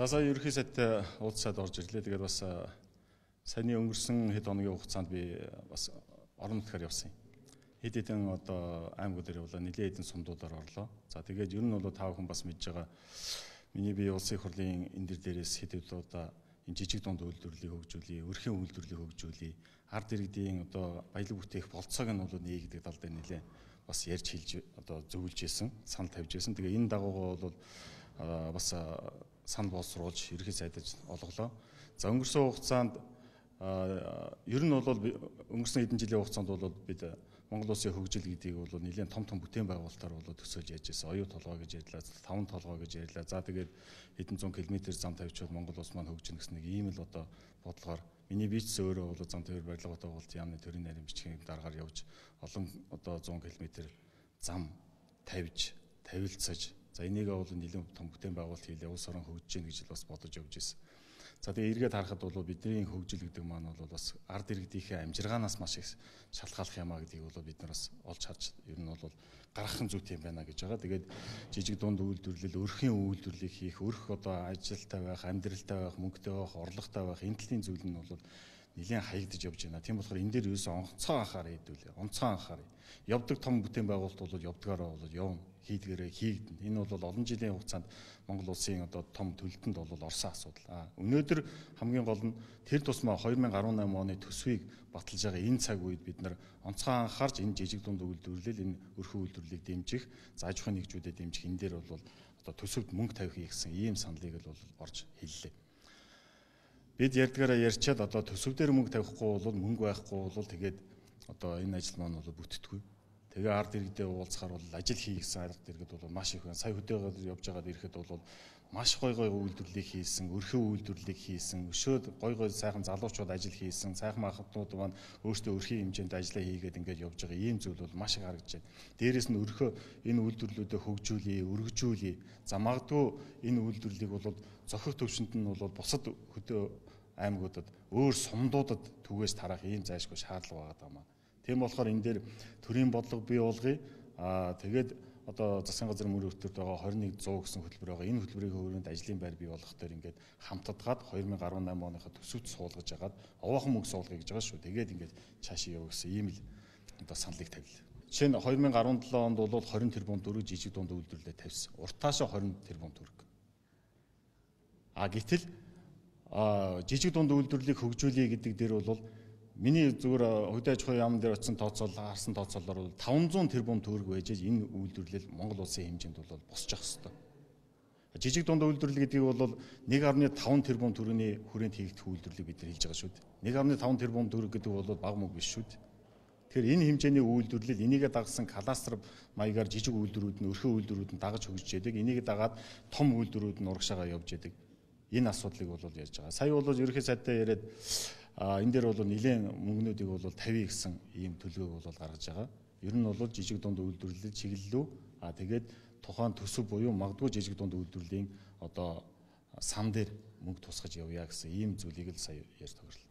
За сая ерөнхий сайдтай уулзаад орж ирлээ. Тэгээд бас саяны өнгөрсөн хэд хоногийн хугацаанд би бас орон нутгаар явсан юм. Хэд хэдэн одоо аймагуудаар явлаа, нэлээд хэдэн сумдуудаар орлоо. За тэгээд ер нь бол тав хүн бас мэдж байгаа. Миний би улсын их хурлын энэ дээрээс хэд хэд удаа энэ жижиг дунд үйлдвэрлэлийг хөгжүүлье, өрхийн үйлдвэрлэлийг хөгжүүлье. Ард иргэдийн одоо баялаг бүтээх болцоог нь бол нээгдэг тал дээр нэлээ бас ярьж хэлж одоо зөвлөж исэн, санал тавьж исэн. Тэгээ энэ дагуугаа бол бас санал боловсруулж ерхий сайдаж олголоо. За өнгөрсөн хугацаанд ер нь бол өнгөрсөн хэдэн жилийн хугацаанд бол бид Монгол улсын хөгжил гэдгийг бол нэлээд том том бүтээн байгуулалтаар бол төсөөлж яаж ирсэн. Оюу толгой гэж ярьлаа, таван толгой гэж ярьлаа. За тэгээд хэдэн зуун километр зам тавьчихвал Монгол улс маань хөгжинэ гэсэн нэг ийм л одоо бодлогоор миний бийц өөрөө бол зам төвөр барилга байгуулалт яамны төрийн нарийн бичгийн дараагаар явж олон одоо 100 км зам тавьж, тавилцаж За энийгээ бол нэлээд том бүтээн байгуулалт хийлээ улс орон хөгжиж гэнэ гэж л бас бодож явж ирсэн. За тэгээ эргээд харахад бол бидний хөгжил гэдэг маань бол бас ард иргэдийнхээ амжиргаанаас маш их шалтгааллах юм а гэдгийг бол бид нар бас олж харж ер нь бол гаргахын зүйтэй юм байна гэж байгаа. Тэгээд жижиг дунд үйлдвэрлэл, өрхийн үйлдвэрлэлийг хийх, өрх одоо ажилтай байх, амьдралтай байх, мөнгөтэй байх, орлоготой байх энэ төрлийн зүйл нь бол нэлээд хаягдж явж байна. Тийм болохоор энэ дээр ерөөсөө онцгой анхаарал хэдүүлээ. Онцгой анхаарал. Явдаг том бүтээн байгуулалт бол явдгаараа бол явна. Хийдгээрээ хийгдэн. Энэ бол олон жилийн хугацаанд Монгол улсын одоо том төлөлтөнд бол орсон асуудал. А өнөөдөр хамгийн гол нь тэр тусмаа 2018 оны төсвийг баталж байгаа энэ цаг үед бид нар онцгой анхаарч энэ жижиг дунд үйлдвэрлэл энэ өрхөө үйлдвэрлэлийг дэмжих, зааж ухааны нэгжүүдэд дэмжих энэ дээр бол одоо төсөвд мөнгө тавих гэсэн ийм саналыг л орж хэллээ бид ярьдгаараа ярьчаад одоо төсөв дээр мөнгө тавихгүй бол мөнгө байхгүй бол тэгээд одоо энэ ажил маань бол бүтдэггүй. Тэгээ ард иргэдээ уулзахаар бол ажил хий гэсэн ард иргэд бол маш их. Сая хөдөөгөр явж байгаад ирэхэд бол маш гой гой үйлдвэрлэлийг хийсэн, өрхөө үйлдвэрлэлийг хийсэн, өшөөд гой гой сайхан залуучууд ажил хийсэн, сайхан махатнууд маань өөрсдөө өрхийн хэмжээнд ажиллаа хийгээд ингээд явж байгаа ийм зүйл бол маш их харагдаж байна. Дээрээс нь өрхөө энэ үйлдвэрлэлүүдээ хөгжүүлье, өргөжүүлье. За магадгүй энэ үйлдвэрлэлийг бол зохих төвшөнд нь бол бусад хөдөө аймагуудад өөр сумдуудад түгээс тарах ийм зайлшгүй шаардлага байгаа даа. Тийм болохоор энэ дээр төрийн бодлого бий болгоё. Аа тэгээд одоо засгийн газрын мөрийн өвтөрт байгаа 2100 гэсэн хөтөлбөр байгаа. Энэ хөтөлбөрийн хөрөнд ажлын байр бий болгох дээр ингээд хамтдгаад 2018 оныхаа төсөвт суулгаж агаад овоохон мөнгө суулгая гэж байгаа шүү. Тэгээд ингээд цаашаа явах гэсэн ийм л одоо саналыг тавилаа. Жишээ нь 2017 онд бол 20 тэрбум төгрөг жижиг дунд үйлдвэрлэлд тавьсан. Уртаашаа 20 тэрбум төгрөг. А гэтэл жижиг дунд үйлдвэрлэлийг хөгжүүлье гэдэг дээр бол миний зүгээр хөдөө аж ахуйн яамн дээр очисон тооцоол харсан тооцоолоор бол 500 тэрбум төгрөг байж энэ үйлдвэрлэл Монгол улсын хэмжээнд бол босчих хэвээр. Жижиг дунд үйлдвэрлэл гэдгийг бол 1.5 тэрбум төгрөгийн хүрээнд хийгдэх үйлдвэрлэлийг бид хэлж байгаа шүү дээ. 1.5 тэрбум төгрөг гэдэг бол бага мөнгө биш шүү дээ. Тэгэхээр энэ хэмжээний үйлдвэрлэл энийгээ дагсан кадастр маягаар жижиг үйлдвэрүүд нь өрхөө үйлдвэрүүд нь дагаж хөгжиж яадаг. Энийг дагаад том үйлдвэрүүд нь урагшаага явж яадаг энэ асуудлыг бол ярьж байгаа. Сая бол ерөнхий сайдтай яриад энэ дээр бол нэлээд мөнгнүүдийг бол 50 гэсэн ийм төлөвөг бол гаргаж байгаа. Ер нь бол жижиг дунд үйлдвэрлэл чиглэлүү а тэгээд тухайн төсөв буюу магадгүй жижиг дунд үйлдвэрлэлийн одоо сан дээр мөнгө тусгаж явъя гэсэн ийм зүйлийг л сая ярьж төгөрлөө.